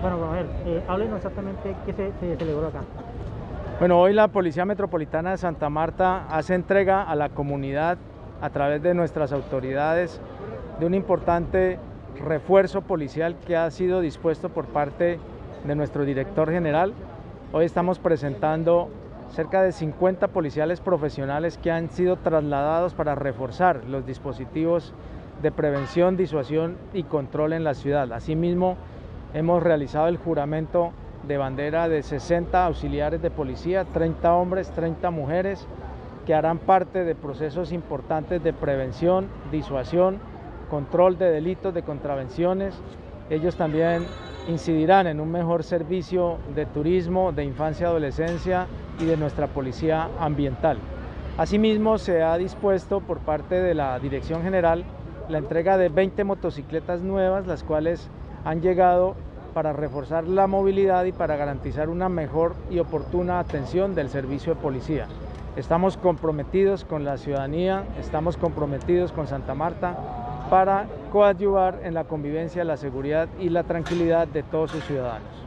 Bueno, ver, eh, háblenos exactamente qué se, se celebró acá. Bueno, hoy la Policía Metropolitana de Santa Marta hace entrega a la comunidad a través de nuestras autoridades de un importante refuerzo policial que ha sido dispuesto por parte de nuestro director general. Hoy estamos presentando cerca de 50 policiales profesionales que han sido trasladados para reforzar los dispositivos de prevención, disuasión y control en la ciudad. Asimismo, hemos realizado el juramento de bandera de 60 auxiliares de policía, 30 hombres, 30 mujeres, que harán parte de procesos importantes de prevención, disuasión, control de delitos, de contravenciones. Ellos también incidirán en un mejor servicio de turismo, de infancia adolescencia y de nuestra policía ambiental. Asimismo, se ha dispuesto por parte de la Dirección General la entrega de 20 motocicletas nuevas, las cuales han llegado para reforzar la movilidad y para garantizar una mejor y oportuna atención del servicio de policía. Estamos comprometidos con la ciudadanía, estamos comprometidos con Santa Marta para coadyuvar en la convivencia, la seguridad y la tranquilidad de todos sus ciudadanos.